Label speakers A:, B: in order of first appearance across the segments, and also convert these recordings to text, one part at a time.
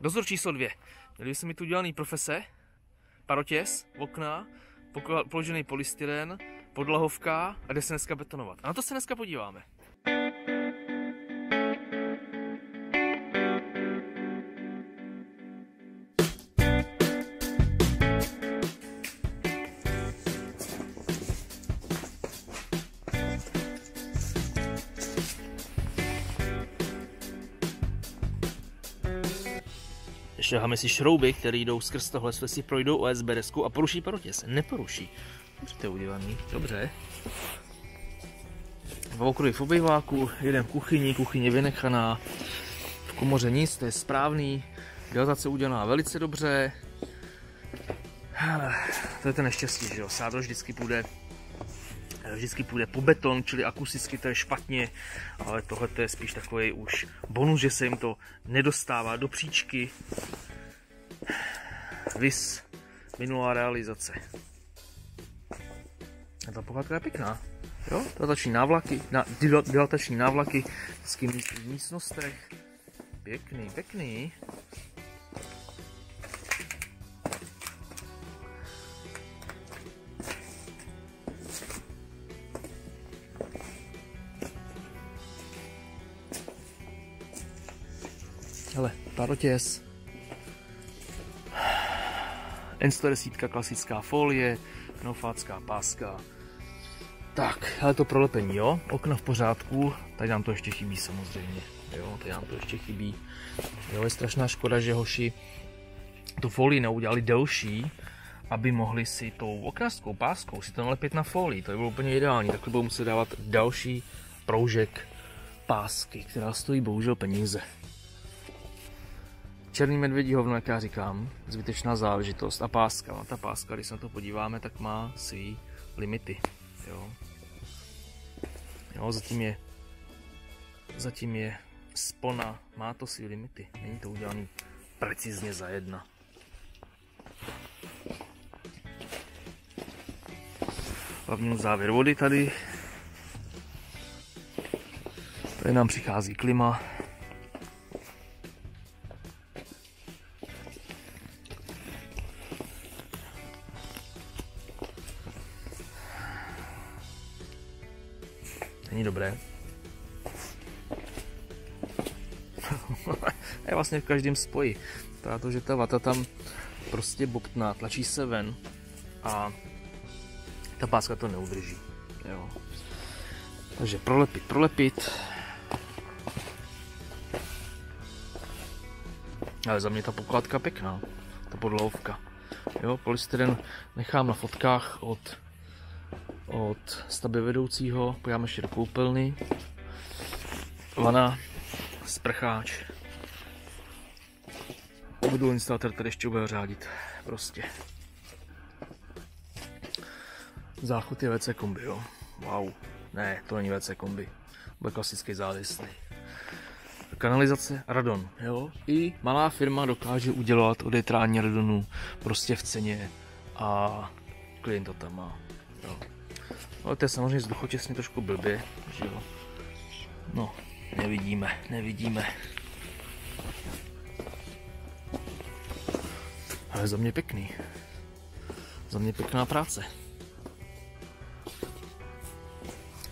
A: Dozor číslo dvě. Měli jsme mi tu udělaný profese, parotěz, okna, položený polystyren, podlahovka a jde se dneska betonovat. A na to se dneska podíváme. Šaháme si šrouby, které jdou skrz tohle, si projdou OSB desku a poruší parotěz. Neporuší. Dobře, to je udělaný. Dobře. Dva okruhy v obejváku, jeden v kuchyni, kuchyně vynechaná. V komoře nic, to je správný. Dilatace udělaná velice dobře. To je ten neštěstí, že jo. Sádro vždycky půjde vždycky půjde po beton, čili akusticky to je špatně, ale tohle je spíš takový už bonus, že se jim to nedostává do příčky. Vys, minulá realizace. A ta pohádka je pěkná. Jo, dilatační návlaky, na, dilatační návlaky v místnostech. Pěkný, pěkný. Parotěz. N110 klasická folie, knofácká páska. Tak, ale to prolepení, jo? Okna v pořádku, tady nám to ještě chybí samozřejmě. Jo, tady nám to ještě chybí. Jo, je strašná škoda, že hoši tu folii neudělali delší, aby mohli si tou oknaskou páskou si to nalepit na folii. To by bylo úplně ideální. Takhle budou muset dávat další proužek pásky, která stojí bohužel peníze. Černý medvědí hovno, jak já říkám, zbytečná záležitost. A páska, no, ta páska, když se na to podíváme, tak má svý limity. Jo. Jo, zatím je, zatím je spona, má to svý limity. Není to udělaný precizně za jedna. Hlavní závěr vody tady. Tady nám přichází klima. Je vlastně v každém spoji. Protože ta vata tam prostě bobtná, tlačí se ven a ta páska to neudrží. Jo. Takže prolepit, prolepit. Ale za mě ta pokladka pěkná, ta podlouhka. Jo, polystyren nechám na fotkách od od stavby vedoucího, podíváme ještě do koupelny, vana, sprcháč. Budu instalatér tady ještě bude řádit, prostě. Záchod je WC kombi, jo. Wow, ne, to není WC kombi, bude klasický závislý. Kanalizace radon, jo. I malá firma dokáže udělat odetrání radonu prostě v ceně a klient to tam má. Jo. Ale to je samozřejmě vzduchotěsně trošku blbě, že jo. No, nevidíme, nevidíme. Ale za mě pěkný. Za mě pěkná práce.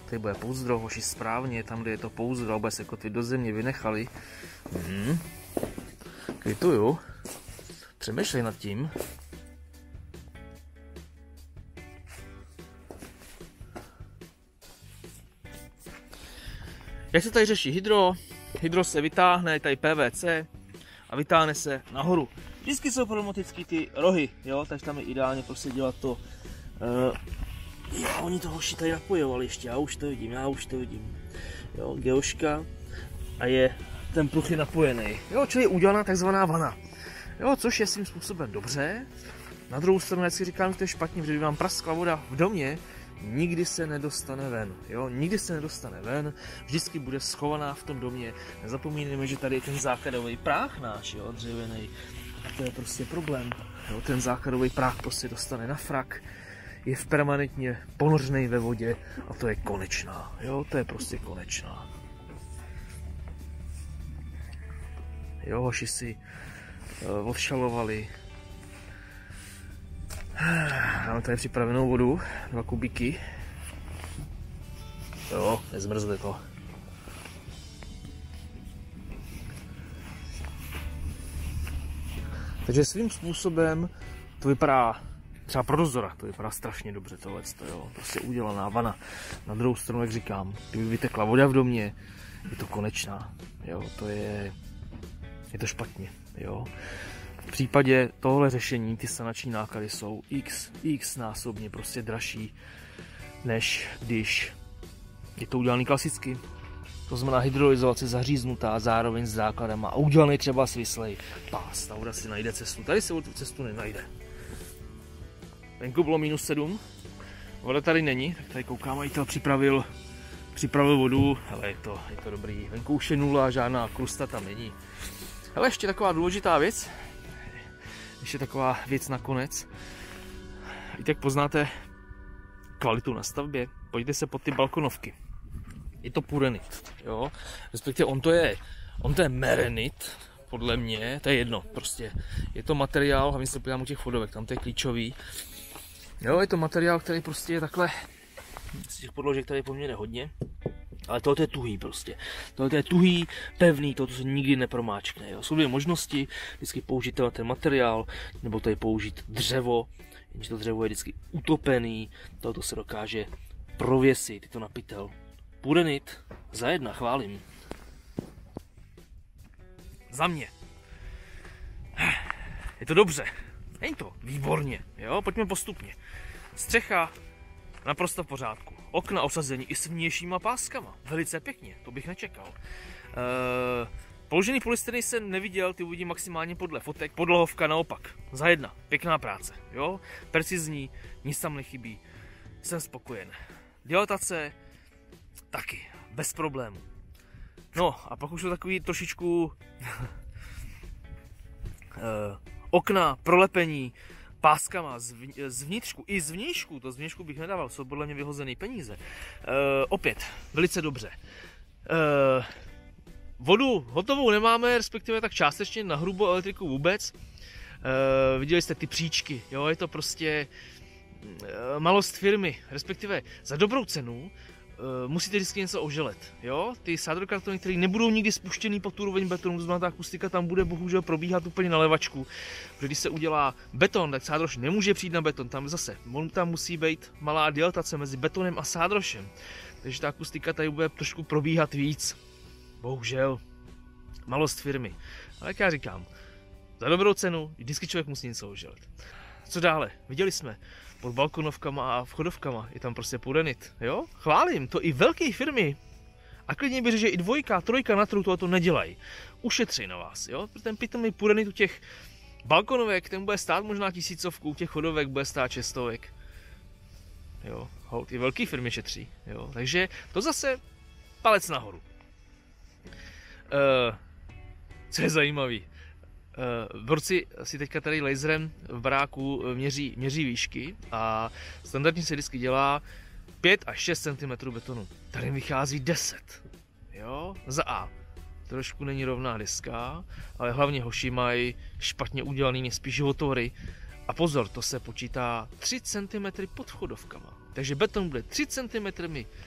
A: Tady bude pouzdro, hoši správně, tam, kde je to pouzdro, bude se kotvit do země, vynechali. Mhm. Kvituju. Přemýšlej nad tím. Jak se tady řeší hydro? Hydro se vytáhne, tady PVC a vytáhne se nahoru. Vždycky jsou problematické ty rohy, jo, takže tam je ideálně prostě dělat to. Uh, jo, oni to hoši tady napojovali ještě, já už to vidím, já už to vidím. Jo, geoška a je ten pruh je napojený. Jo, čili je udělaná takzvaná vana. Jo, což je svým způsobem dobře. Na druhou stranu, jak si říkám, že to je špatně, protože vám praskla voda v domě, nikdy se nedostane ven. Jo? Nikdy se nedostane ven, vždycky bude schovaná v tom domě. Nezapomínejme, že tady je ten základový práh náš, jo, dřevěný. A to je prostě problém. Jo? Ten základový práh prostě dostane na frak, je v permanentně ponořený ve vodě a to je konečná. Jo? To je prostě konečná. Jo, hoši si uh, odšalovali. Máme tady připravenou vodu, dva kubíky. Jo, nezmrzli to. Takže svým způsobem to vypadá třeba pro dozora, to vypadá strašně dobře tohle, to jo, prostě udělaná vana. Na druhou stranu, jak říkám, kdyby vytekla voda v domě, je to konečná, jo, to je, je to špatně, jo. V případě tohle řešení ty sanační náklady jsou x, x násobně prostě dražší, než když je to udělaný klasicky. To znamená hydrolyzovace zaříznutá zároveň s základem a udělaný třeba svislej pás. Ta voda si najde cestu. Tady se tu cestu nenajde. Venku bylo minus 7, voda tady není, tak tady koukám, majitel připravil, připravil vodu, ale je to, je to dobrý. Venku už je nula, žádná krusta tam není. Ale ještě taková důležitá věc, ještě taková věc nakonec. I tak poznáte kvalitu na stavbě, pojďte se pod ty balkonovky. Je to purenit, jo, respektive on to je, on to je merenit, podle mě, to je jedno, prostě je to materiál, hlavně se podívám u těch fodovek, tam to je klíčový, Jo, je to materiál, který prostě je takhle, z těch podložek tady poměrně hodně, ale tohle je tuhý prostě. Tohle je tuhý, pevný, toto se nikdy nepromáčkne. Jo. Jsou dvě možnosti, vždycky použít ten materiál, nebo tady použít dřevo, jenže to dřevo je vždycky utopený, toto se dokáže prověsit, je to napitel. Purenit, za jedna, chválím. Za mě. Je to dobře. Není to výborně, jo, pojďme postupně. Střecha naprosto v pořádku. Okna osazení i s vnějšíma páskama. Velice pěkně, to bych nečekal. Uh, položený polystyreny jsem neviděl, ty uvidím maximálně podle fotek. Podlohovka naopak, za jedna, pěkná práce, jo, precizní, nic tam nechybí, jsem spokojen. Dilatace, taky, bez problémů. No a pak už to takový trošičku uh, okna, prolepení, páskama z vnitřku i z vnějšku, to z vnějšku bych nedával, jsou podle mě vyhozený peníze. E, opět, velice dobře. E, vodu hotovou nemáme, respektive tak částečně na hrubou elektriku vůbec. E, viděli jste ty příčky, jo, je to prostě e, malost firmy, respektive za dobrou cenu uh, musíte vždycky něco oželet. Jo? Ty sádrokartony, které nebudou nikdy spuštěný pod tu úroveň betonu, to znamená, ta akustika tam bude bohužel probíhat úplně na levačku. Protože když se udělá beton, tak sádroš nemůže přijít na beton, tam zase tam musí být malá dilatace mezi betonem a sádrošem. Takže ta akustika tady bude trošku probíhat víc. Bohužel. Malost firmy. Ale jak já říkám, za dobrou cenu vždycky člověk musí něco oželet. Co dále? Viděli jsme, pod balkonovkama a vchodovkama. Je tam prostě pudenit, jo? Chválím, to i velké firmy. A klidně bych že i dvojka, trojka na trhu tohoto nedělají. Ušetří na vás, jo? Ten pitomý pudenit u těch balkonovek, ten bude stát možná tisícovku, u těch chodovek bude stát šestovek. Jo, hold, i velké firmy šetří, jo? Takže to zase palec nahoru. Uh, co je zajímavý, borci si teďka tady laserem v baráku eh, měří, měří výšky a standardně se vždycky dělá 5 až 6 cm betonu. Tady vychází 10. Jo, za A. Trošku není rovná deska, ale hlavně hoši mají špatně udělaný spíš životory. A pozor, to se počítá 3 cm pod vchodovkama. Takže beton bude 3 cm,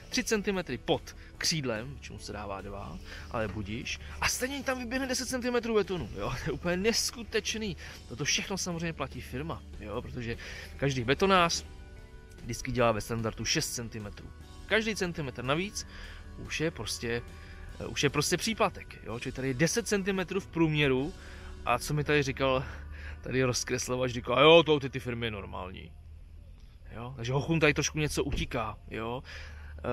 A: 3 cm pod křídlem, čemu se dává 2, ale budíš. A stejně tam vyběhne 10 cm betonu. Jo? To je úplně neskutečný. Toto všechno samozřejmě platí firma, jo? protože každý betonář vždycky dělá ve standardu 6 cm. Každý centimetr navíc už je prostě, už je prostě příplatek. Jo? Čili tady je 10 cm v průměru a co mi tady říkal tady rozkreslovač, říkal, jo, to ty, ty firmy je normální. Jo? Takže hochům tady trošku něco utíká. Jo? E,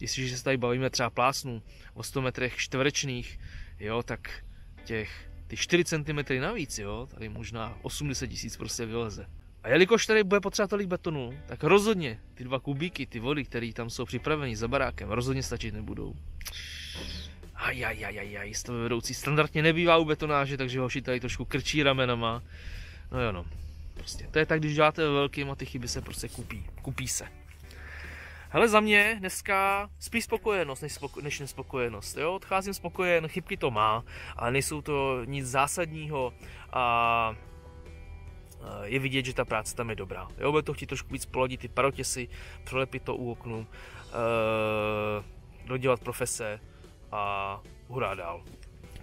A: jestliže se tady bavíme třeba plásnu o 100 metrech čtverečných, jo, tak těch ty 4 cm navíc, jo, tady možná 80 tisíc prostě vyleze. A jelikož tady bude potřeba tolik betonu, tak rozhodně ty dva kubíky, ty vody, které tam jsou připraveny za barákem, rozhodně stačit nebudou. Ajajajajaj, vedoucí standardně nebývá u betonáže, takže hoši tady trošku krčí ramenama. No jo no, Prostě to je tak, když děláte ve velkým a ty chyby se prostě kupí. Kupí se. Hele, za mě dneska spíš spokojenost než, spoko- než nespokojenost. Jo? Odcházím spokojen, chybky to má, ale nejsou to nic zásadního a je vidět, že ta práce tam je dobrá. Jo, bude to chtít trošku víc poladit ty parotěsy, přelepit to u oknu, dodělat profese a hurá dál.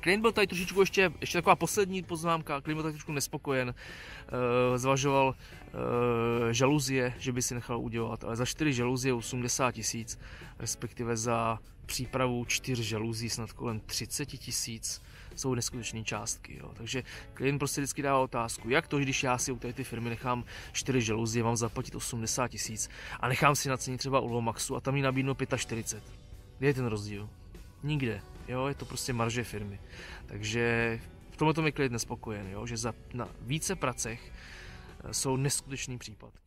A: Klient byl tady trošičku ještě, ještě taková poslední poznámka, klient byl tady trošku nespokojen, uh, zvažoval uh, žaluzie, že by si nechal udělat, ale za 4 žaluzie 80 tisíc, respektive za přípravu 4 žaluzí snad kolem 30 tisíc jsou neskutečné částky. Jo. Takže klient prostě vždycky dává otázku, jak to, když já si u té ty firmy nechám 4 žaluzie, mám zaplatit 80 tisíc a nechám si nacenit třeba u Lomaxu a tam mi nabídnu 45. Kde je ten rozdíl? Nikde. Jo, je to prostě marže firmy. Takže v tomhle to mi klient nespokojen, jo, že za, na více pracech jsou neskutečný případky.